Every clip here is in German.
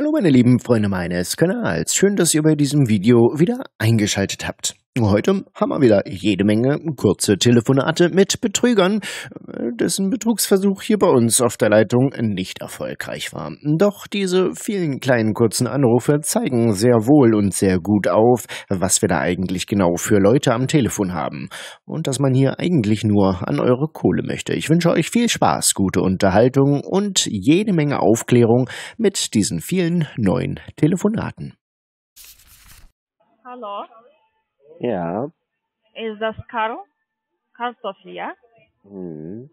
Hallo meine lieben Freunde meines Kanals, schön, dass ihr bei diesem Video wieder eingeschaltet habt. Heute haben wir wieder jede Menge kurze Telefonate mit Betrügern, dessen Betrugsversuch hier bei uns auf der Leitung nicht erfolgreich war. Doch diese vielen kleinen kurzen Anrufe zeigen sehr wohl und sehr gut auf, was wir da eigentlich genau für Leute am Telefon haben und dass man hier eigentlich nur an eure Kohle möchte. Ich wünsche euch viel Spaß, gute Unterhaltung und jede Menge Aufklärung mit diesen vielen neuen Telefonaten. Hallo, Ja. ist das Karl? Kartoffel, ja? Mhm.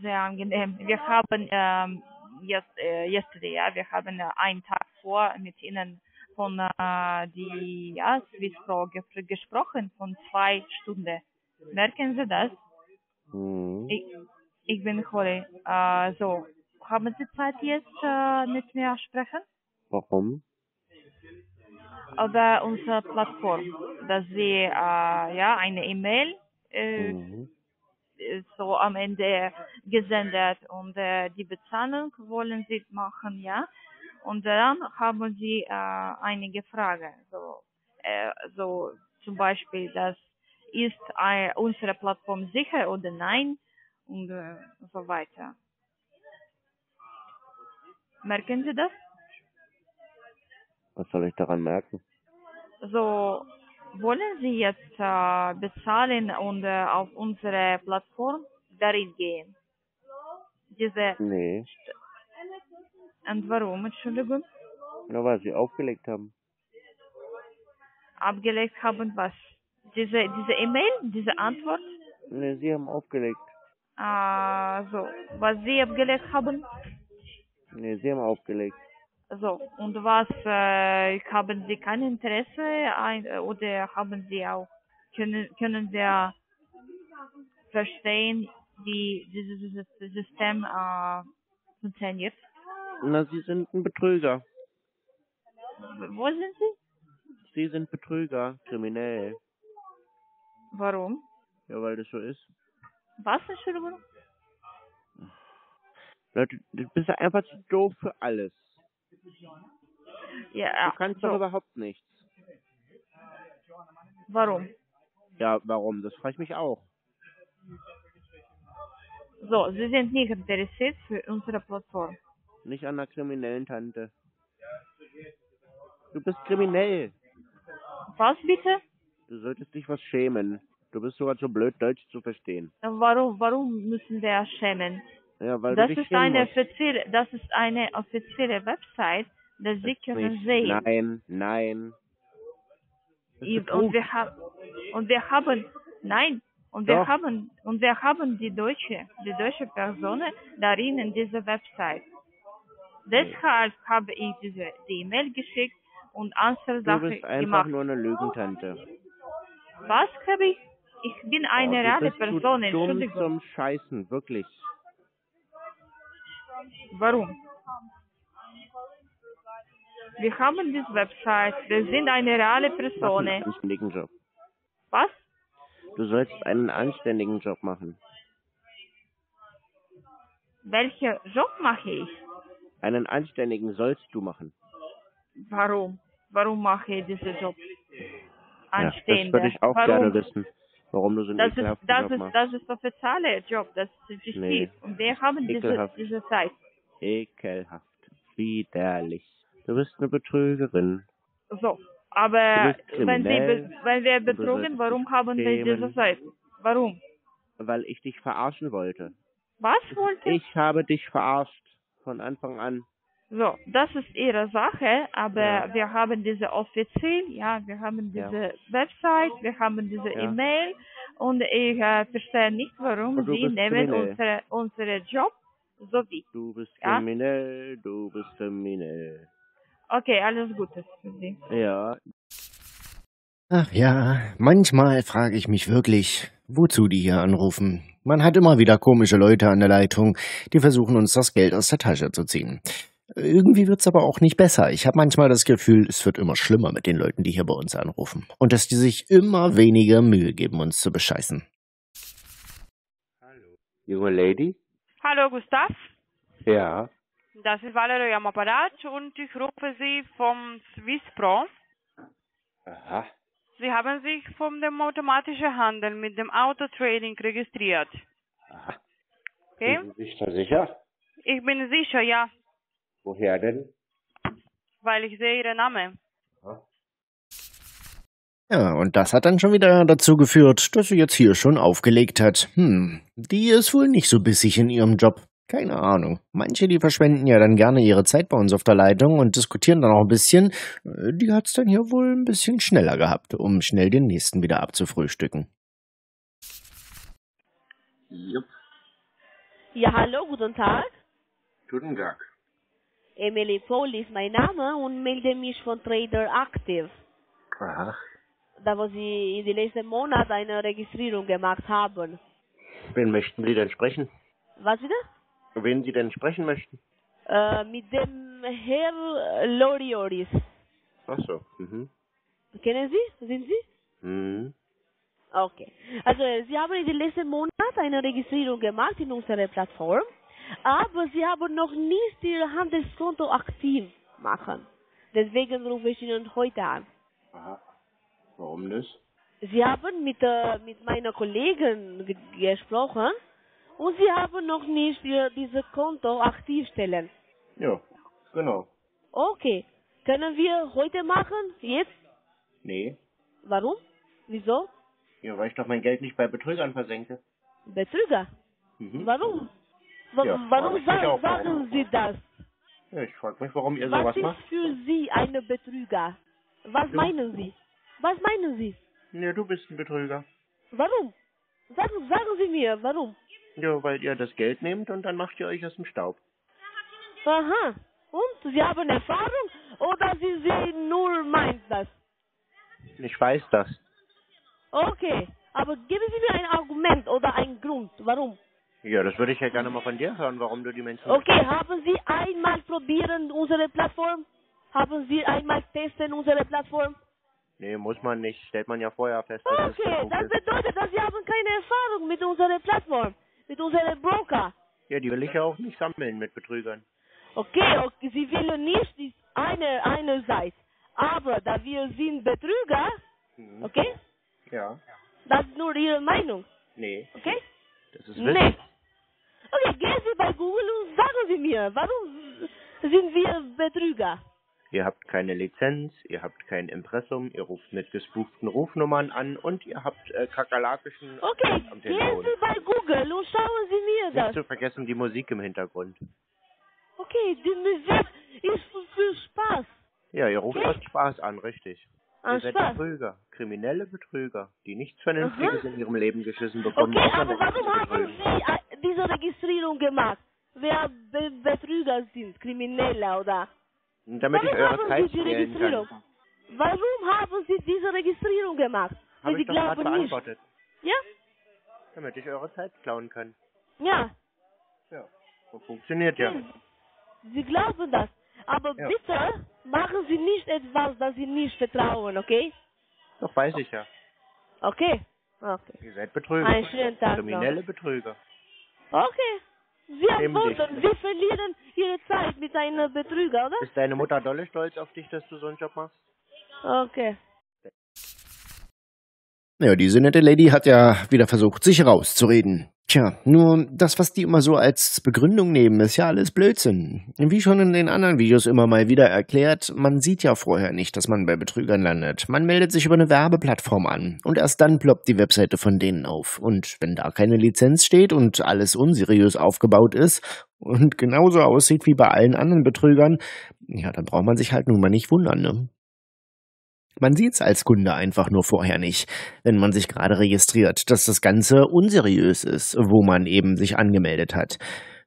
Sehr angenehm. Wir haben ähm, jetzt, äh, yesterday, ja, wir haben äh, einen Tag vor mit Ihnen von äh, die ja, Swissfrau ge gesprochen, von zwei Stunden. Merken Sie das? Mhm. Ich, ich bin Holly. Äh, so, haben Sie Zeit jetzt äh, mit mir sprechen? Warum? Über unsere Plattform, dass Sie äh, ja eine E-Mail äh, Mhm. so am Ende gesendet und äh, die Bezahlung wollen sie machen, ja. Und dann haben sie äh, einige Fragen, so, äh, so zum Beispiel, das ist äh, unsere Plattform sicher oder nein und äh, so weiter. Merken Sie das? Was soll ich daran merken? So, wollen Sie jetzt äh, bezahlen und äh, auf unsere Plattform darin gehen? Diese Nee. Und warum, Entschuldigung? Nur weil sie aufgelegt haben. Abgelegt haben was? Diese, diese E-Mail, diese Antwort? Nee, sie haben aufgelegt. Ah, so, was Sie abgelegt haben? Nee, sie haben aufgelegt. So, und was, äh, haben Sie kein Interesse ein, äh, oder haben Sie auch, können, können wir verstehen, wie dieses, System äh, funktioniert? Na, sie sind ein Betrüger. Wo sind Sie? Sie sind Betrüger, kriminell. Warum? Ja, weil das so ist. Was, Entschuldigung? Leute, du bist einfach zu doof für alles. Ja, Du kannst so, doch überhaupt nichts. warum? Ja, warum? Das frage ich mich auch. So, Sie sind nicht interessiert für unsere Plattform. Nicht an einer kriminellen Tante. Du bist kriminell. Was bitte? Du solltest dich was schämen. Du bist sogar zu blöd, Deutsch zu verstehen. Warum, warum müssen wir schämen? Ja, weil Das du ist eine offizielle, das ist eine offizielle Website, können nicht. sehen. Nein, nein. Und wir haben, und wir haben, nein, und wir haben, und wir haben die deutsche, die deutsche Person darin in dieser Website. Deshalb habe ich diese die E-Mail geschickt und andere Du Sachen bist einfach gemacht. nur eine Lügentante. Was habe ich? Ich bin eine Oh, reale du bist Person, zu dumm Entschuldigung. zum Scheißen, wirklich. Warum? Wir haben diese Website, wir sind eine reale Person. einen anständigen Job. Was? Du sollst einen anständigen Job machen. Welcher Job mache ich? Einen anständigen sollst du machen. Warum? Warum mache ich diesen Job? Ja, das würde ich auch Warum? gerne wissen, warum du so einen Das ist, ekelhaften das Job ist, machst. das ist offizieller Job, das ist Justiz. Nee, Und wir haben diese, ekelhaft. diese Zeit. Ekelhaft. Widerlich. Du bist eine Betrügerin. So. Aber wenn, be- wenn wir betrogen, warum haben wir diese. Zeit? Warum? Weil ich dich verarschen wollte. Was wollte Ich habe dich verarscht. Von Anfang an. So, das ist Ihre Sache, aber Ja. wir haben diese offiziell, ja, wir haben Ja. diese Website, wir haben diese Ja. E-Mail und ich äh, verstehe nicht, warum Sie nehmen kriminell. unsere, unsere Job so wie. Du bist Ja? kriminell, du bist kriminell. Okay, alles Gute für Sie. Ja, Ach ja, manchmal frage ich mich wirklich, wozu die hier anrufen. Man hat immer wieder komische Leute an der Leitung, die versuchen uns das Geld aus der Tasche zu ziehen. Irgendwie wird's aber auch nicht besser. Ich habe manchmal das Gefühl, es wird immer schlimmer mit den Leuten, die hier bei uns anrufen. Und dass die sich immer weniger Mühe geben, uns zu bescheißen. Hallo. Junge Lady? Hallo Gustav, Ja. Das ist Valerie am Apparat und ich rufe Sie vom Swisspro. Aha. Sie haben sich von dem automatischen Handel mit dem Autotrading registriert. Aha. Okay? Sind Sie sich da sicher? Ich bin sicher, ja, Woher denn? weil ich sehe Ihren Namen. Ja, und das hat dann schon wieder dazu geführt, dass sie jetzt hier schon aufgelegt hat. Hm, die ist wohl nicht so bissig in ihrem Job. Keine Ahnung. Manche, die verschwenden ja dann gerne ihre Zeit bei uns auf der Leitung und diskutieren dann auch ein bisschen. Äh, Die hat's dann hier wohl ein bisschen schneller gehabt, um schnell den nächsten wieder abzufrühstücken. Jupp. Ja, hallo, guten Tag. Guten Tag. Emily Paul ist mein Name und melde mich von Trader Active, Aha. da wo Sie in den letzten Monat eine Registrierung gemacht haben. Wen möchten Sie denn sprechen? Was wieder? Wen Sie denn sprechen möchten? Äh, mit dem Herr Lorioris. Ach so. Mhm. Kennen Sie? Sind Sie? Mhm. Okay. Also, Sie haben in den letzten Monat eine Registrierung gemacht in unserer Plattform, aber Sie haben noch nicht Ihr Handelskonto aktiv machen. Deswegen rufe ich Ihnen heute an. Aha. Warum das? Sie haben mit, äh, mit meiner Kollegin ge gesprochen und Sie haben noch nicht ihr, dieses Konto aktiv stellen. Ja, genau. Okay. Können wir heute machen? Jetzt? Nee. Warum? Wieso? Ja, weil ich doch mein Geld nicht bei Betrügern versenke. Betrüger. Mhm. Warum? Ja, warum sagen warum. Sie das? Ja, ich frage mich, warum ihr Was sowas ist macht. für Sie eine Betrüger? Was Ja. meinen Sie? Was meinen Sie? Ja, du bist ein Betrüger. Warum? Sagen, sagen Sie mir, warum? Ja, weil ihr das Geld nehmt und dann macht ihr euch aus dem Staub. Aha. Und? Sie haben Erfahrung oder Sie sehen nur meint das? Ich weiß das. Okay, aber geben Sie mir ein Argument oder einen Grund, warum? Ja, das würde ich ja gerne mal von dir hören, warum du die Menschen... Okay, haben Sie einmal probieren unsere Plattform? Haben Sie einmal testen unsere Plattform? Nee, muss man nicht. Stellt man ja vorher fest, Okay, das bedeutet, dass Sie haben keine Erfahrung mit unserer Plattform, mit unserem Broker. Ja, die will ich ja auch nicht sammeln mit Betrügern. Okay, okay Sie wollen nicht die eine, einerseits, aber da wir sind Betrüger, Mhm. okay, Ja. das ist nur Ihre Meinung, Nee, okay? das ist Nee. Okay, gehen Sie bei Google und sagen Sie mir, warum sind wir Betrüger? Ihr habt keine Lizenz, ihr habt kein Impressum, ihr ruft mit gespuchten Rufnummern an und ihr habt äh, kakerlakischen Okay, am gehen. Sie bei Google und schauen Sie mir Nicht das. zu vergessen die Musik im Hintergrund. Okay, die Musik ist für, Spaß. Ja, ihr ruft aus Spaß an, richtig. An ihr seid Spaß. Betrüger, kriminelle Betrüger, die nichts Vernünftiges Aha. in ihrem Leben geschissen bekommen. Okay, aber warum haben. Sie äh, diese Registrierung gemacht? Wer Be Betrüger sind, Kriminelle oder? Damit ich warum eure haben Zeit Sie die Registrierung? kann. Warum haben Sie diese Registrierung gemacht? Habe Sie ich gerade glauben nicht. beantwortet. Ja? Damit ich eure Zeit klauen kann. Ja. Ja. So funktioniert ja. Hm. Sie glauben das. Aber Ja. bitte machen Sie nicht etwas, das Sie nicht vertrauen, okay? Doch weiß ich ja. Okay. Okay. Ihr seid Betrüger. Einen schönen Tag noch. Kriminelle Betrüger. Okay. Antworten, dich. Sie verlieren Ihre Zeit mit einem Betrüger, oder? Ist deine Mutter dolle stolz auf dich, dass du so einen Job machst? Okay. Ja, diese nette Lady hat ja wieder versucht, sich rauszureden. Tja, nur das, was die immer so als Begründung nehmen, ist ja alles Blödsinn. Wie schon in den anderen Videos immer mal wieder erklärt, man sieht ja vorher nicht, dass man bei Betrügern landet. Man meldet sich über eine Werbeplattform an und erst dann ploppt die Webseite von denen auf. Und wenn da keine Lizenz steht und alles unseriös aufgebaut ist und genauso aussieht wie bei allen anderen Betrügern, ja, dann braucht man sich halt nun mal nicht wundern, ne? Man sieht's als Kunde einfach nur vorher nicht, wenn man sich gerade registriert, dass das Ganze unseriös ist, wo man eben sich angemeldet hat.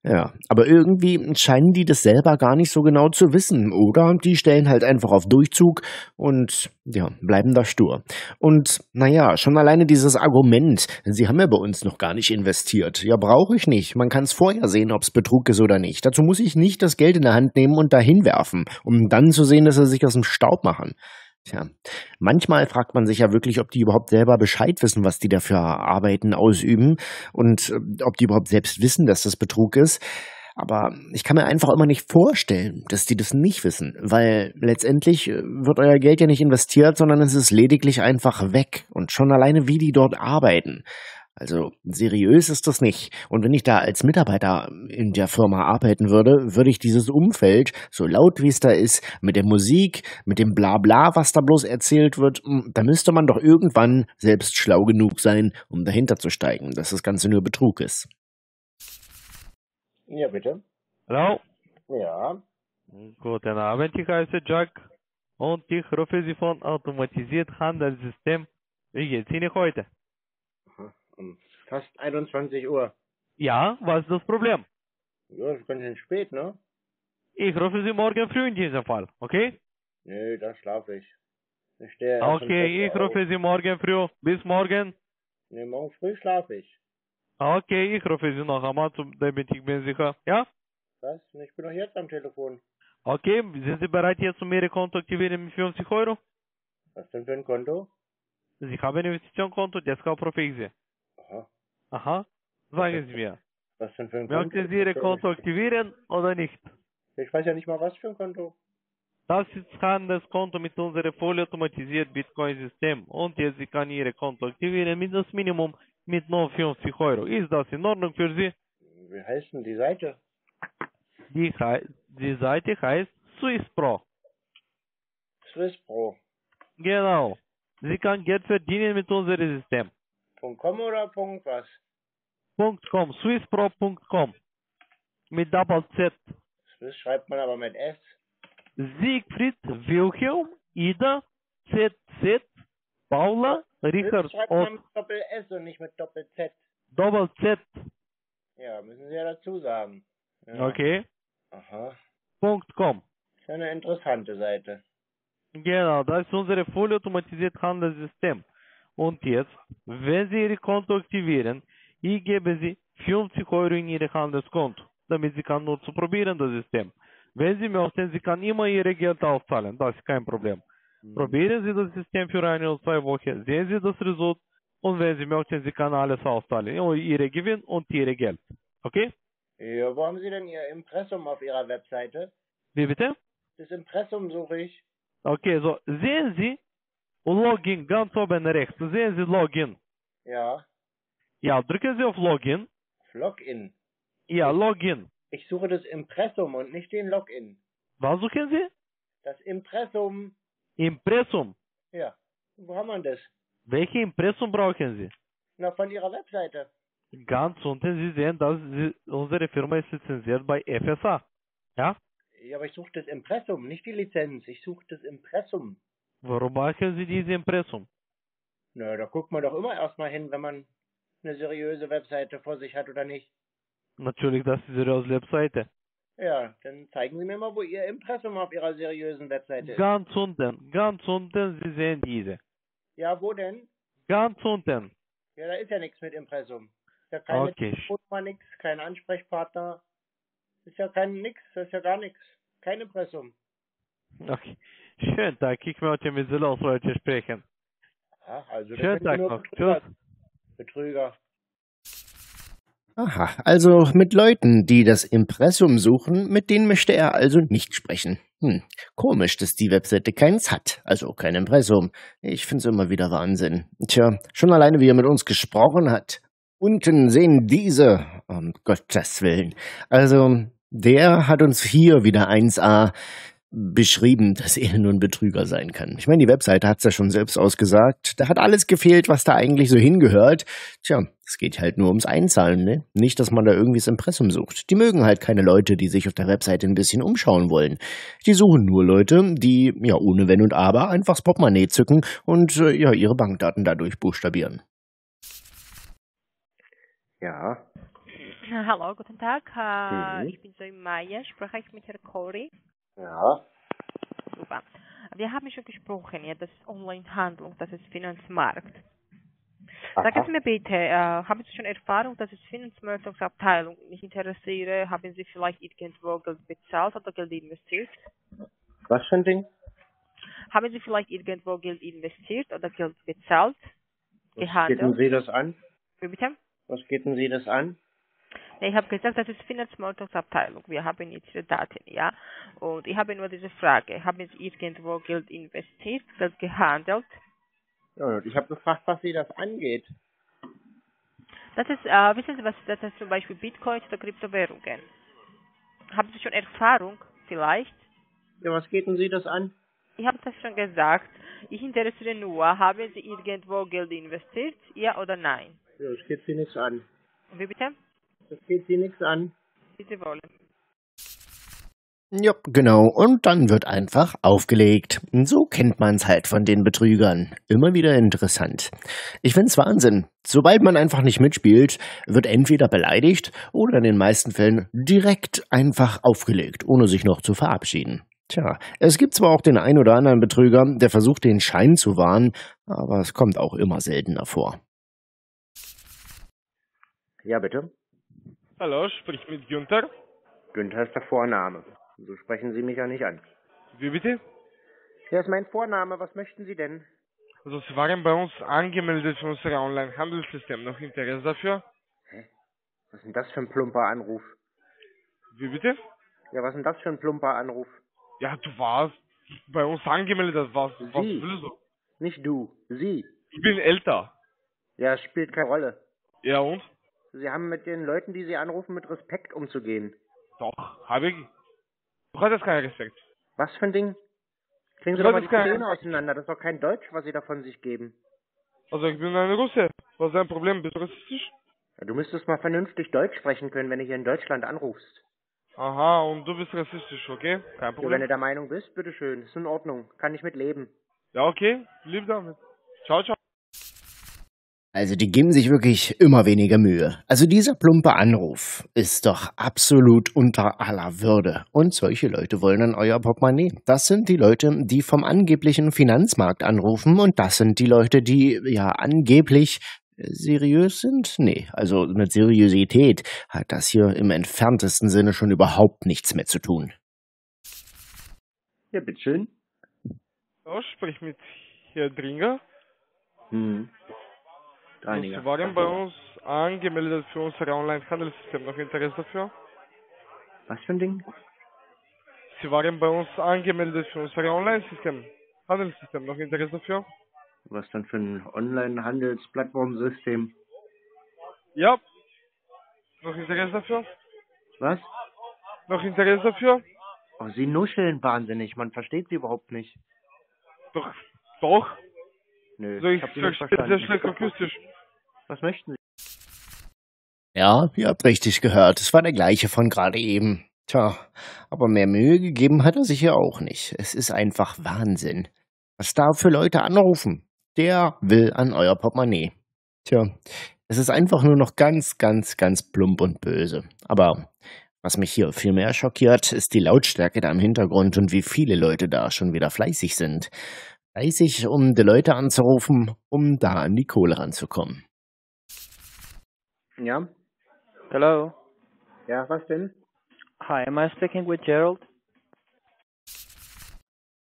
Ja, aber irgendwie scheinen die das selber gar nicht so genau zu wissen, oder? Die stellen halt einfach auf Durchzug und ja, bleiben da stur. Und naja, schon alleine dieses Argument, sie haben ja bei uns noch gar nicht investiert. Ja, brauche ich nicht. Man kann es vorher sehen, ob es Betrug ist oder nicht. Dazu muss ich nicht das Geld in der Hand nehmen und dahin werfen, um dann zu sehen, dass sie sich aus dem Staub machen. Tja, manchmal fragt man sich ja wirklich, ob die überhaupt selber Bescheid wissen, was die da für Arbeiten ausüben und äh, ob die überhaupt selbst wissen, dass das Betrug ist. Aber ich kann mir einfach immer nicht vorstellen, dass die das nicht wissen, weil letztendlich äh, wird euer Geld ja nicht investiert, sondern es ist lediglich einfach weg. Und schon alleine, wie die dort arbeiten. Also seriös ist das nicht. Und wenn ich da als Mitarbeiter in der Firma arbeiten würde, würde ich dieses Umfeld, so laut wie es da ist, mit der Musik, mit dem Blabla, was da bloß erzählt wird, hm, da müsste man doch irgendwann selbst schlau genug sein, um dahinter zu steigen, dass das Ganze nur Betrug ist. Ja, bitte. Hallo? Ja. Guten Abend, ich heiße Jack und ich rufe Sie von Automatisiert Handelssystem. Wie geht's Ihnen heute? Um fast 21 Uhr. Ja, was ist das Problem? Ja, ist ganz schön spät, ne? Ich rufe Sie morgen früh in diesem Fall, okay? Nee, da schlafe ich. Ich stehe Okay, ich rufe Sie morgen früh. Bis morgen. auf. Nee, morgen früh schlafe ich. Okay, ich rufe Sie noch einmal, damit ich bin sicher. Ja? Was? Ich bin doch jetzt am Telefon. Okay, sind Sie bereit jetzt, um Ihre Konto aktivieren mit 50 Euro? Was denn für ein Konto? Sie haben ein Investitionskonto, das kaufe ich Sie. Aha. Sagen Sie mir. Was denn für ein Konto? Möchten Sie Ihre Konto aktivieren oder nicht? Ich weiß ja nicht mal, was für ein Konto. Das ist Handelskonto mit unserem vollautomatisierten Bitcoin-System und jetzt Sie kann Ihre Konto aktivieren mit das Minimum mit nur 50 Euro. Ist das in Ordnung für Sie? Wie heißt denn die Seite? Die, die Seite heißt SwissPro. Swiss Pro. Genau. Sie kann Geld verdienen mit unserem System. .com oder Punkt was? .com, swisspro.com. Mit Double Z. Swiss schreibt man aber mit S. Siegfried, Wilhelm, Ida, ZZ, Paula, Richard, Swiss schreibt man mit Doppel S und nicht mit Doppel Z. Double Z. Ja, müssen Sie ja dazu sagen. Ja. Okay. Aha. .com. Ist eine interessante Seite. Genau, das ist unser vollautomatisierte Handelssystem. Und jetzt, wenn Sie Ihr Konto aktivieren, ich gebe Sie 50 Euro in Ihr Handelskonto, damit Sie kann nur zu probieren das System. Wenn Sie möchten, Sie kann immer Ihre Geld auszahlen, das ist kein Problem. Probieren Sie das System für eine oder zwei Wochen, sehen Sie das Result und wenn Sie möchten, Sie kann alles auszahlen, Ihre Gewinn und Ihre Geld. Okay? Ja, wo haben Sie denn Ihr Impressum auf Ihrer Webseite? Wie bitte? Das Impressum suche ich. Okay, so sehen Sie Login ganz oben rechts, sehen Sie Login. Ja. Ja, drücken Sie auf Login. Login. Ja, Login. Ich suche das Impressum und nicht den Login. Was suchen Sie? Das Impressum. Impressum. Ja. Wo haben wir das? Welche Impressum brauchen Sie? Na, von Ihrer Webseite. Ganz unten, Sie sehen, dass Sie, unsere Firma ist lizenziert bei FSA. Ja? Ja, aber ich suche das Impressum, nicht die Lizenz. Ich suche das Impressum. Warum brauchen Sie diese Impressum? Na, da guckt man doch immer erstmal hin, wenn man eine seriöse Webseite vor sich hat oder nicht. Natürlich, das ist Ihre Webseite. Ja, dann zeigen Sie mir mal, wo Ihr Impressum auf Ihrer seriösen Webseite ist. Ganz unten, ganz unten, Sie sehen diese. Ja, wo denn? Ganz unten. Ja, da ist ja nichts mit Impressum. Ist ja keine Okay. Telefonnummer, nix, kein Ansprechpartner. Ist ja kein nix, das ist ja gar nichts. Kein Impressum. Okay. Schönen Tag, ich möchte mit Sie los heute sprechen. Ja, also Schönen Tag noch. Tschüss. Betrüger. Aha, also mit Leuten, die das Impressum suchen, mit denen möchte er also nicht sprechen. Hm, komisch, dass die Webseite keins hat, also kein Impressum. Ich find's immer wieder Wahnsinn. Tja, schon alleine wie er mit uns gesprochen hat. Unten sehen diese, um Gottes Willen. Also, der hat uns hier wieder 1a beschrieben, dass er nur ein Betrüger sein kann. Ich meine, die Webseite hat's ja schon selbst ausgesagt. Da hat alles gefehlt, was da eigentlich so hingehört. Tja, es geht halt nur ums Einzahlen, ne? Nicht, dass man da irgendwie das Impressum sucht. Die mögen halt keine Leute, die sich auf der Webseite ein bisschen umschauen wollen. Die suchen nur Leute, die, ja, ohne Wenn und Aber einfach das Portemonnaie zücken und, äh, ja, ihre Bankdaten dadurch buchstabieren. Ja. Hallo, guten Tag. Äh, Mhm. Ich bin Zoe Meier. Spreche ich mit Herrn Corey? Ja. Super. Wir haben schon gesprochen, ja, das ist Onlinehandlung, das ist Finanzmarkt. Sagen Sie mir bitte, äh, haben Sie schon Erfahrung, dass es Finanzmarktabteilung mich interessiere? Haben Sie vielleicht irgendwo Geld bezahlt oder Geld investiert? Was für ein Ding? Haben Sie vielleicht irgendwo Geld investiert oder Geld bezahlt? Was geht denn? Sie das an? Wie bitte? Was geht denn Sie das an? Ich habe gesagt, das ist Finanzmarktabteilung. Wir haben jetzt Ihre Daten, ja. Und ich habe nur diese Frage. Haben Sie irgendwo Geld investiert, Geld gehandelt? Ja, und ich habe gefragt, was Sie das angeht. Das ist, äh, wissen Sie was, das ist zum Beispiel Bitcoins oder Kryptowährungen. Haben Sie schon Erfahrung, vielleicht? Ja, was geht denn Sie das an? Ich habe das schon gesagt. Ich interessiere nur, haben Sie irgendwo Geld investiert, ja oder nein? Ja, das geht Sie nichts an. Wie bitte? Das geht Sie nichts an. Wie Sie wollen. Ja, genau. Und dann wird einfach aufgelegt. So kennt man's halt von den Betrügern. Immer wieder interessant. Ich find's Wahnsinn. Sobald man einfach nicht mitspielt, wird entweder beleidigt oder in den meisten Fällen direkt einfach aufgelegt, ohne sich noch zu verabschieden. Tja, es gibt zwar auch den ein oder anderen Betrüger, der versucht, den Schein zu wahren, aber es kommt auch immer seltener vor. Ja, bitte. Hallo, sprich mit Günther. Günther ist der Vorname. So sprechen Sie mich ja nicht an. Wie bitte? Ja, ist mein Vorname. Was möchten Sie denn? Also Sie waren bei uns angemeldet für unser Online-Handelssystem. Noch Interesse dafür? Was ist denn das für ein plumper Anruf? Wie bitte? Ja, was ist denn das für ein plumper Anruf? Ja, du warst bei uns angemeldet. Das war's. Was Sie. willst du? Nicht du. Sie. Ich bin älter. Ja, es spielt keine Rolle. Ja und? Sie haben mit den Leuten, die Sie anrufen, mit Respekt umzugehen. Doch, habe ich. Du hattest keinen Respekt. Was für ein Ding? Klingen Sie doch mal die Zähne auseinander. Das ist doch kein Deutsch, was Sie da von sich geben. Also ich bin ein Russe. Was ist dein Problem? Bist du rassistisch? Ja, du müsstest mal vernünftig Deutsch sprechen können, wenn du hier in Deutschland anrufst. Aha, und du bist rassistisch, okay? Kein Ja, wenn Problem. du der Meinung bist, bitteschön. Ist in Ordnung. Kann ich mit leben. Ja, okay. Lieb damit. Ciao, ciao. Also die geben sich wirklich immer weniger Mühe. Also dieser plumpe Anruf ist doch absolut unter aller Würde. Und solche Leute wollen dann euer Portemonnaie. Das sind die Leute, die vom angeblichen Finanzmarkt anrufen und das sind die Leute, die ja angeblich seriös sind? Nee, also mit Seriosität hat das hier im entferntesten Sinne schon überhaupt nichts mehr zu tun. Ja, bitteschön. Ja, sprich mit Herr Dringer. Hm. Und Sie waren bei uns angemeldet für unser Online-Handelssystem. Noch Interesse dafür? Was für ein Ding? Sie waren bei uns angemeldet für unser Online-System. Handelssystem. Noch Interesse dafür? Was dann für ein Online-Handelsplattformsystem? Ja. Noch Interesse dafür? Was? Noch Interesse dafür? Oh, Sie nuscheln wahnsinnig. Man versteht Sie überhaupt nicht. Doch. Doch. Nö, Also ich Sie nicht verstehe sehr schlecht akustisch. Was möchten Sie? Ja, ihr habt richtig gehört. Es war der gleiche von gerade eben. Tja, aber mehr Mühe gegeben hat er sich ja auch nicht. Es ist einfach Wahnsinn. Was da für Leute anrufen, der will an euer Portemonnaie. Tja, es ist einfach nur noch ganz, ganz, ganz plump und böse. Aber was mich hier viel mehr schockiert, ist die Lautstärke da im Hintergrund und wie viele Leute da schon wieder fleißig sind. Fleißig, um die Leute anzurufen, um da an die Kohle ranzukommen. Ja? Hello. Ja, was denn? Hi, am I speaking with Gerald?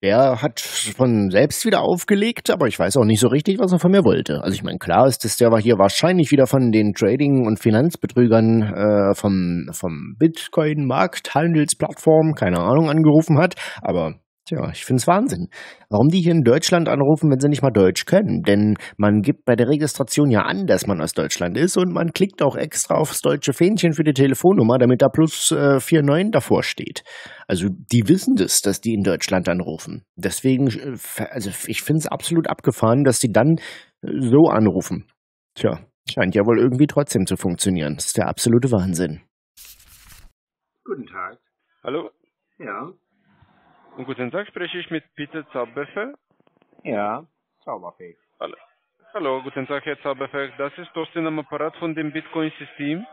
Der hat von selbst wieder aufgelegt, aber ich weiß auch nicht so richtig, was er von mir wollte. Also ich meine, klar ist, dass der war hier wahrscheinlich wieder von den Trading- und Finanzbetrügern äh, vom, vom Bitcoin-Markthandelsplattform, keine Ahnung, angerufen hat. Aber tja, ich find's Wahnsinn. Warum die hier in Deutschland anrufen, wenn sie nicht mal Deutsch können? Denn man gibt bei der Registration ja an, dass man aus Deutschland ist und man klickt auch extra aufs deutsche Fähnchen für die Telefonnummer, damit da plus äh, 49 davor steht. Also die wissen das, dass die in Deutschland anrufen. Deswegen, äh, also ich finde es absolut abgefahren, dass die dann äh, so anrufen. Tja, scheint ja wohl irgendwie trotzdem zu funktionieren. Das ist der absolute Wahnsinn. Guten Tag. Hallo, Ja. Und guten Tag, spreche ich mit Peter Zauberfeld? Ja. Zauberfee. Hallo. Hallo, guten Tag, Herr Zauberfeld. Das ist Thorsten am Apparat von dem Bitcoin-System.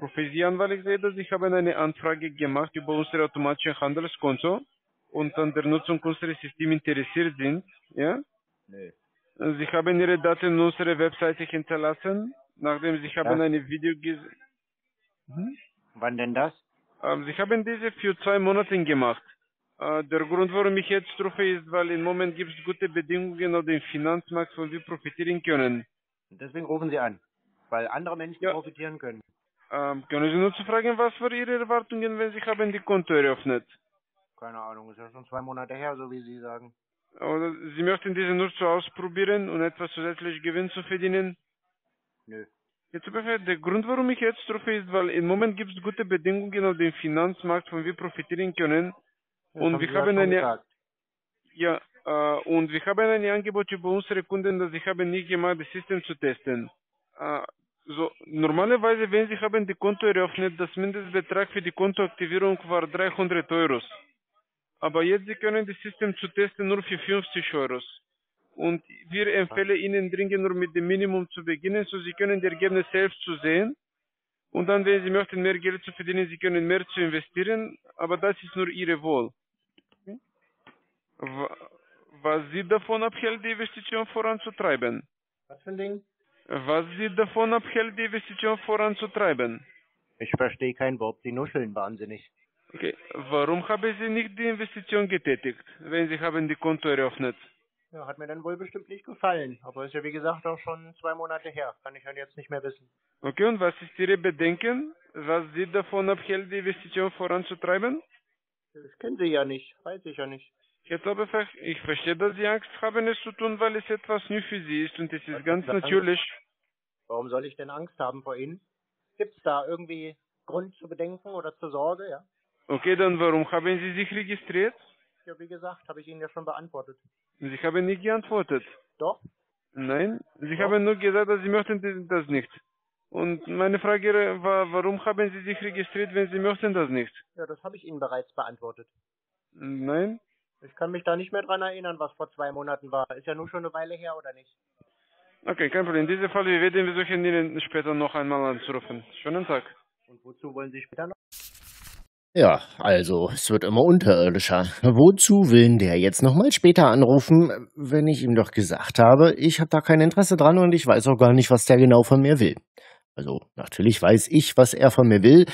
Rufe Sie an, weil ich sehe, dass Sie haben eine Anfrage gemacht über unser automatisches Handelskonto und an der Nutzung unseres Systems interessiert sind. Ja? Nö. Sie haben Ihre Daten in unserer Webseite hinterlassen, nachdem Sie haben Ja. eine Video gesehen. Mhm. Wann denn das? Ähm, Sie haben diese für zwei Monate gemacht. Der Grund, warum ich jetzt rufe, ist, weil im Moment gibt es gute Bedingungen auf dem Finanzmarkt, von wir profitieren können. Deswegen rufen Sie an. Weil andere Menschen Ja. profitieren können. Ähm, können Sie nur zu fragen, was waren Ihre Erwartungen, wenn Sie haben die Konto eröffnet? Keine Ahnung, ist ja schon zwei Monate her, so wie Sie sagen. Oder Sie möchten diese nur zu ausprobieren und etwas zusätzlich Gewinn zu verdienen? Nö. Jetzt ungefähr der Grund, warum ich jetzt rufe, ist, weil im Moment gibt es gute Bedingungen auf dem Finanzmarkt, von wir profitieren können. Das und wir haben eine, ja, äh, und wir haben ein Angebot über unsere Kunden, dass sie haben nicht gemacht, das System zu testen. Äh, so, normalerweise, wenn sie haben die Konto eröffnet, das Mindestbetrag für die Kontoaktivierung war 300 Euro. Aber jetzt sie können das System zu testen nur für 50 Euro. Und wir empfehlen Ihnen dringend nur mit dem Minimum zu beginnen, so Sie können die Ergebnisse selbst zu sehen. Und dann, wenn Sie möchten, mehr Geld zu verdienen, Sie können mehr zu investieren, aber das ist nur Ihre Wahl. Wa- Was Sie davon abhält, die Investition voranzutreiben? Was für ein Ding? Was Sie davon abhält, die Investition voranzutreiben? Ich verstehe kein Wort. Sie nuscheln wahnsinnig. Okay. Warum haben Sie nicht die Investition getätigt, wenn Sie haben die Konto eröffnet? Ja, hat mir dann wohl bestimmt nicht gefallen. Aber ist ja wie gesagt auch schon zwei Monate her. Kann ich ja jetzt nicht mehr wissen. Okay, und was ist Ihre Bedenken? Was Sie davon abhält, die Investition voranzutreiben? Das kennen Sie ja nicht. Weiß ich ja nicht. Jetzt aber ich verstehe, dass Sie Angst haben, es zu tun, weil es etwas neu für Sie ist und es ist ganz ist Angst? natürlich. Warum soll ich denn Angst haben vor Ihnen? Gibt's da irgendwie Grund zu bedenken oder zur Sorge, ja? Okay, dann warum haben Sie sich registriert? Ja, wie gesagt, habe ich Ihnen ja schon beantwortet. Sie haben nicht geantwortet. Doch? Nein, Sie Doch. haben nur gesagt, dass Sie möchten das nicht. Und meine Frage war, warum haben Sie sich registriert, wenn Sie möchten das nicht? Ja, das habe ich Ihnen bereits beantwortet. Nein? Ich kann mich da nicht mehr dran erinnern, was vor zwei Monaten war. Ist ja nur schon eine Weile her, oder nicht? Okay, kein Problem. In diesem Fall, wir werden versuchen, Ihnen später noch einmal anzurufen. Schönen Tag. Und wozu wollen Sie später noch? Ja, also, es wird immer unterirdischer. Wozu will denn der jetzt nochmal später anrufen, wenn ich ihm doch gesagt habe, ich habe da kein Interesse dran und ich weiß auch gar nicht, was der genau von mir will. Also, natürlich weiß ich, was er von mir will,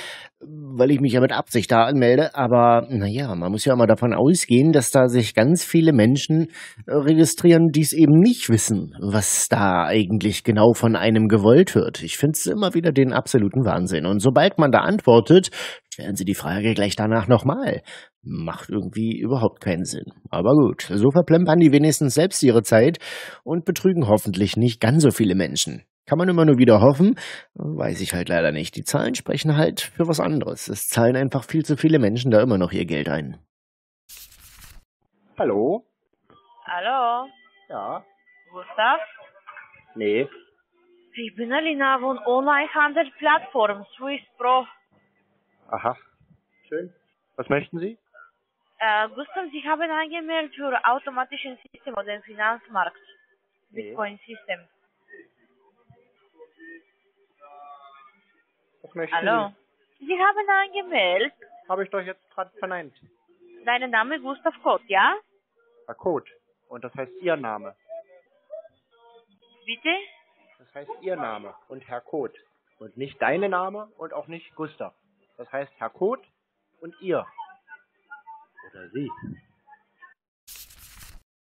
weil ich mich ja mit Absicht da anmelde, aber naja, man muss ja immer davon ausgehen, dass da sich ganz viele Menschen äh, registrieren, die es eben nicht wissen, was da eigentlich genau von einem gewollt wird. Ich finde es immer wieder den absoluten Wahnsinn. Und sobald man da antwortet, stellen sie die Frage gleich danach nochmal. Macht irgendwie überhaupt keinen Sinn. Aber gut, so verplempern die wenigstens selbst ihre Zeit und betrügen hoffentlich nicht ganz so viele Menschen. Kann man immer nur wieder hoffen, weiß ich halt leider nicht. Die Zahlen sprechen halt für was anderes. Es zahlen einfach viel zu viele Menschen da immer noch ihr Geld ein. Hallo? Hallo, Ja? Gustav? Nee. Ich bin Alina von Onlinehandelsplattform Swiss Pro. Aha. Schön. Was möchten Sie? Äh, Gustav, Sie haben angemeldet für automatischen System oder den Finanzmarkt. Nee. Bitcoin möchten Hallo. Sie haben angemeldet. Sie? Habe ich doch jetzt gerade verneint. Dein Name ist Gustav Kott, ja? Herr Code. Und das heißt Ihr Name. Bitte? Das heißt Ihr Name und Herr Code. Und nicht deine Name und auch nicht Gustav. Das heißt Herr Code und ihr. Oder sie.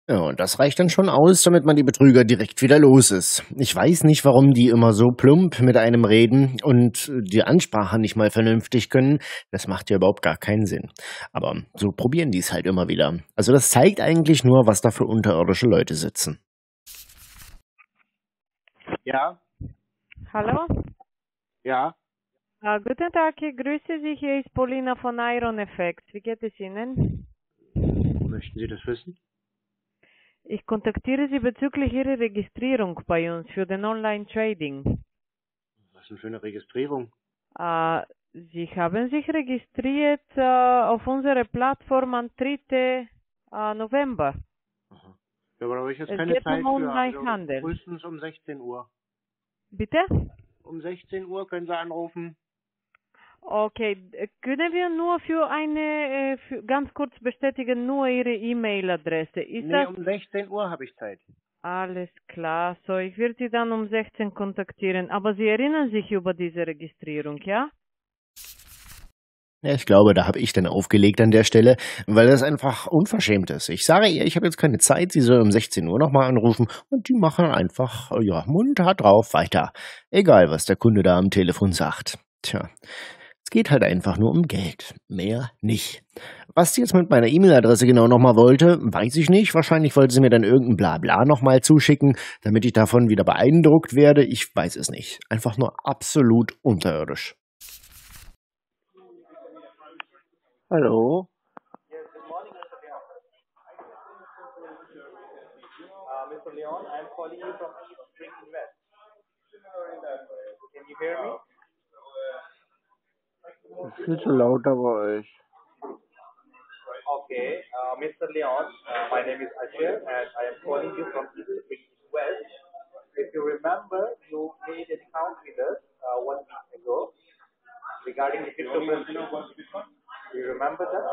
Ja, und das reicht dann schon aus, damit man die Betrüger direkt wieder los ist. Ich weiß nicht, warum die immer so plump mit einem reden und die Ansprache nicht mal vernünftig können. Das macht ja überhaupt gar keinen Sinn. Aber so probieren die es halt immer wieder. Also das zeigt eigentlich nur, was da für unterirdische Leute sitzen. Ja? Hallo? Ja? Äh, guten Tag, ich grüße Sie. Hier ist Paulina von Iron Effects. Wie geht es Ihnen? Möchten Sie das wissen? Ich kontaktiere Sie bezüglich Ihrer Registrierung bei uns für den Online-Trading. Was für eine Registrierung? Äh, Sie haben sich registriert äh, auf unserer Plattform am 3. Äh, November. Ja, aber da habe ich jetzt Es keine Zeit um für. Onlinehandel. Also frühestens um 16 Uhr. Bitte? Um 16 Uhr können Sie anrufen. Okay, können wir nur für eine, äh, für, ganz kurz bestätigen, nur Ihre E-Mail-Adresse. Ist nee, das um 16 Uhr habe ich Zeit. alles klar? So, ich werde Sie dann um 16 kontaktieren. Aber Sie erinnern sich über diese Registrierung, ja? Ja, ich glaube, da habe ich dann aufgelegt an der Stelle, weil das einfach unverschämt ist. Ich sage ihr, ich habe jetzt keine Zeit, sie soll um 16 Uhr nochmal anrufen und die machen einfach, ja, munter drauf weiter. Egal, was der Kunde da am Telefon sagt. Tja, geht halt einfach nur um Geld. Mehr nicht. Was sie jetzt mit meiner E-Mail-Adresse genau nochmal wollte, weiß ich nicht. Wahrscheinlich wollte sie mir dann irgendein Blabla nochmal zuschicken, damit ich davon wieder beeindruckt werde. Ich weiß es nicht. Einfach nur absolut unterirdisch. Hallo? Mr. Leon, I'm calling you from East Spring Invest. Can you hear me? Viel zu laut da. Okay, uh, Mr. Leon, uh, my name is Asher and I am calling you from East West. If you remember, you made an account with us uh, one week ago regarding the cryptocurrency. Do you remember that?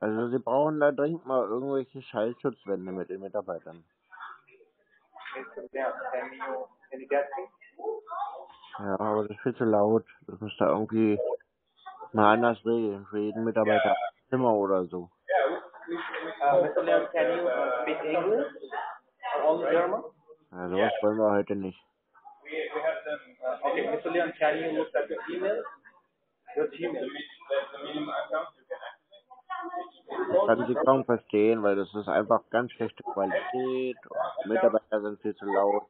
Also sie brauchen da dringend mal irgendwelche Schallschutzwände mit den Mitarbeitern. Mr. Leon, can you, can you get me? Ja, aber das ist viel zu laut. Das müsst ihr irgendwie mal anders regeln. Für jeden Mitarbeiter ein Zimmer oder so. Uh, Mr. Leon, can you uh, speak English only German? Ja, sowas wollen wir heute nicht. Okay, Mr. Leon, can you look at your email? Your Gmail. Das kann sie kaum verstehen, weil das ist einfach ganz schlechte Qualität. Mitarbeiter sind viel zu laut.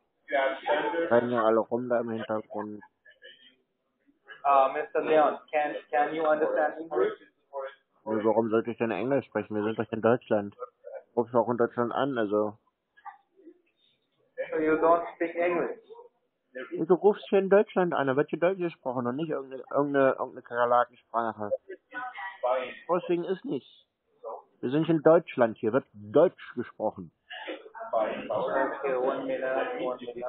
Rennen ja alle rum da im Hintergrund. Uh, Mr. Leon, can can you understand English? Und warum sollte ich denn Englisch sprechen? Wir sind doch in Deutschland. Ruf ich auch in Deutschland an, also. So you don't speak English. Du rufst hier in Deutschland an, da wird hier Deutsch gesprochen und nicht irgendeine, irgendeine, irgendeine Kakerlakensprache. Deswegen ist nicht. Wir sind in Deutschland, hier wird Deutsch gesprochen. Okay, one minute, one minute.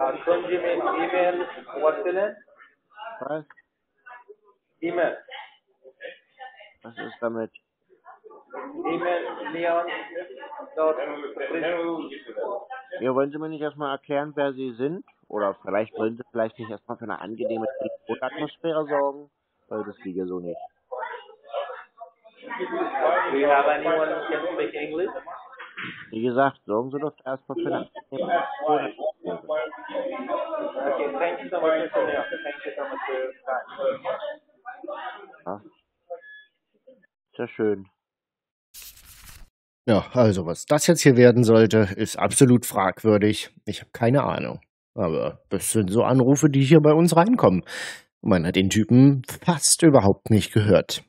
Uh, können Sie mir E-Mail vorstellen? Was? E-Mail. Was ist damit? E-Mail Leon. Dot, Ja, wollen Sie mir nicht erstmal erklären, wer Sie sind? Oder vielleicht wollen Sie vielleicht nicht erstmal für eine angenehme Telefonatmosphäre sorgen? Weil das geht ja so nicht. Do you have anyone who can speak English? Wie gesagt, sorgen Sie doch erstmal für eine angenehme Telefonatmosphäre. Okay, thank you so much, Mr. Leon. Thank you so much for your time. Ja. Ja schön. Ja, also was das jetzt hier werden sollte, ist absolut fragwürdig. Ich habe keine Ahnung. Aber das sind so Anrufe, die hier bei uns reinkommen. Man hat den Typen fast überhaupt nicht gehört.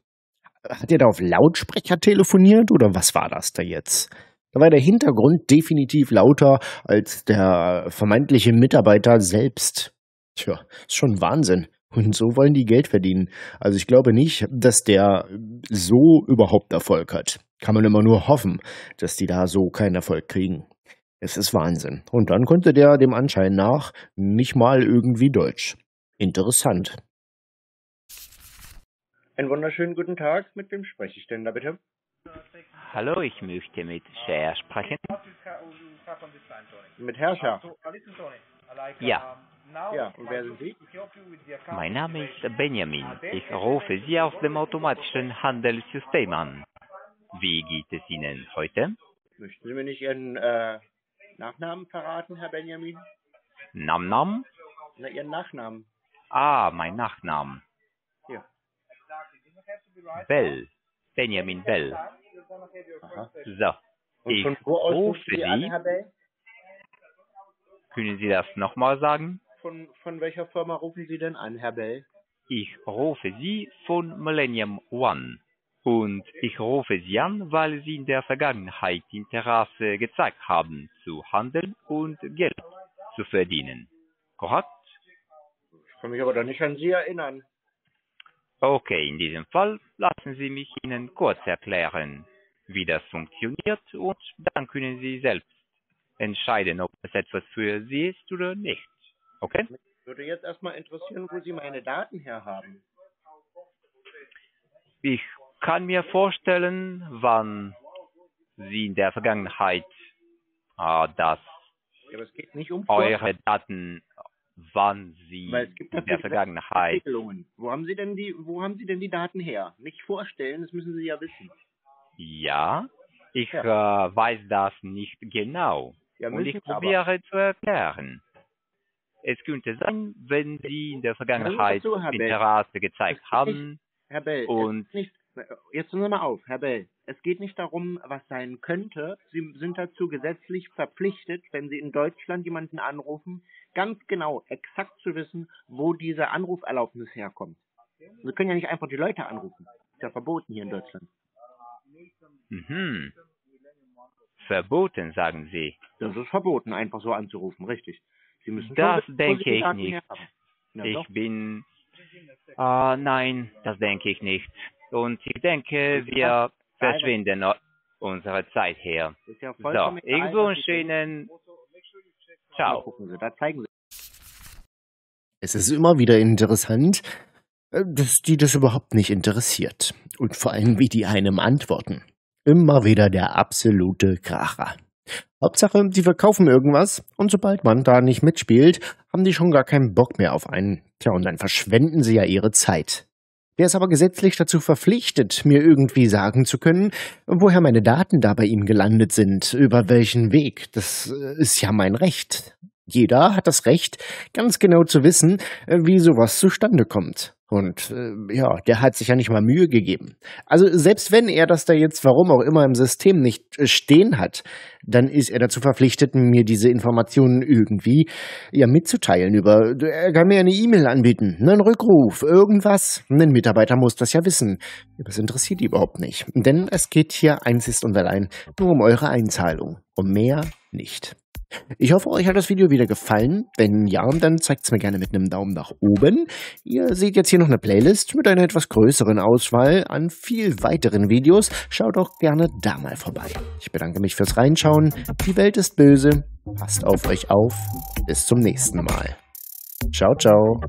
Hat er da auf Lautsprecher telefoniert oder was war das da jetzt? Da war der Hintergrund definitiv lauter als der vermeintliche Mitarbeiter selbst. Tja, ist schon Wahnsinn. Und so wollen die Geld verdienen. Also ich glaube nicht, dass der so überhaupt Erfolg hat. Kann man immer nur hoffen, dass die da so keinen Erfolg kriegen. Es ist Wahnsinn. Und dann konnte der dem Anschein nach nicht mal irgendwie Deutsch. Interessant. Einen wunderschönen guten Tag. Mit wem spreche ich denn da bitte? Hallo, ich möchte mit Cher sprechen. Mit Herrscher. Ja, Ja, und wer sind Sie? mein Name ist Benjamin. Ich rufe Sie aus dem automatischen Handelssystem an. Wie geht es Ihnen heute? Möchten Sie mir nicht Ihren äh, Nachnamen verraten, Herr Benjamin? Nam Nam? Na, Ihren Nachnamen. Ah, mein Nachname. Hier. Bell. Benjamin Bell. Aha. So. Und Ich von wo aus Sie an. Herr Bell? Können Sie das nochmal sagen? Von, von welcher Firma rufen Sie denn an, Herr Bell? Ich rufe Sie von Millennium One. Und ich rufe Sie an, weil Sie in der Vergangenheit Interesse gezeigt haben, zu handeln und Geld zu verdienen. Korrekt? Ich kann mich aber doch nicht an Sie erinnern. Okay, in diesem Fall lassen Sie mich Ihnen kurz erklären, wie das funktioniert und dann können Sie selbst entscheiden, ob es etwas für Sie ist oder nicht. Okay? Würde jetzt erstmal interessieren, wo Sie meine Daten her haben. Ich kann mir vorstellen, wann Sie in der Vergangenheit äh, das Ja, um eure Daten wann Sie in der Vergangenheit. Wo haben Sie denn die, wo haben Sie denn die Daten her? Nicht vorstellen, das müssen Sie ja wissen. Ja, ich äh, weiß das nicht genau. Ja, und ich Sie aber. probiere zu erklären. Es könnte sein, wenn Sie in der Vergangenheit dazu. Interesse gezeigt haben Herr Bell, und nicht, jetzt hören Sie mal auf, Herr Bell. Es geht nicht darum, was sein könnte. Sie sind dazu gesetzlich verpflichtet, wenn Sie in Deutschland jemanden anrufen, ganz genau, exakt zu wissen, wo diese Anruferlaubnis herkommt. Sie können ja nicht einfach die Leute anrufen. Ist ja verboten hier in Deutschland. mhm, verboten, sagen Sie. Das ist verboten, einfach so anzurufen, richtig. Sie müssen Das denke ich Daten nicht. Ja, ich bin. Äh, nein, das denke ich nicht. Und ich denke, wir verschwinden unsere Zeit her. Ist ja So, Sie- Ihnen. Da Ciao. gucken Sie, da zeigen Sie. Es ist immer wieder interessant, äh, dass die das überhaupt nicht interessiert. Und vor allem, wie die einem antworten. Immer wieder der absolute Kracher. Hauptsache, die verkaufen irgendwas und sobald man da nicht mitspielt, haben die schon gar keinen Bock mehr auf einen. Tja, und dann verschwenden sie ja ihre Zeit. Der ist aber gesetzlich dazu verpflichtet, mir irgendwie sagen zu können, woher meine Daten da bei ihm gelandet sind, über welchen Weg. Das äh, ist ja mein Recht. Jeder hat das Recht, ganz genau zu wissen, äh, wie sowas zustande kommt. Und äh, ja, der hat sich ja nicht mal Mühe gegeben. Also selbst wenn er das da jetzt, warum auch immer, im System nicht äh, stehen hat, dann ist er dazu verpflichtet, mir diese Informationen irgendwie ja mitzuteilen. Über, er kann mir eine E-Mail anbieten, einen Rückruf, irgendwas. Ein Mitarbeiter muss das ja wissen. Das interessiert die überhaupt nicht. Denn es geht hier einzig und allein nur um eure Einzahlung. Um mehr nicht. Ich hoffe, euch hat das Video wieder gefallen. Wenn ja, dann zeigt es mir gerne mit einem Daumen nach oben. Ihr seht jetzt hier noch eine Playlist mit einer etwas größeren Auswahl an viel weiteren Videos. Schaut auch gerne da mal vorbei. Ich bedanke mich fürs Reinschauen. Die Welt ist böse. Passt auf euch auf. Bis zum nächsten Mal. Ciao, ciao.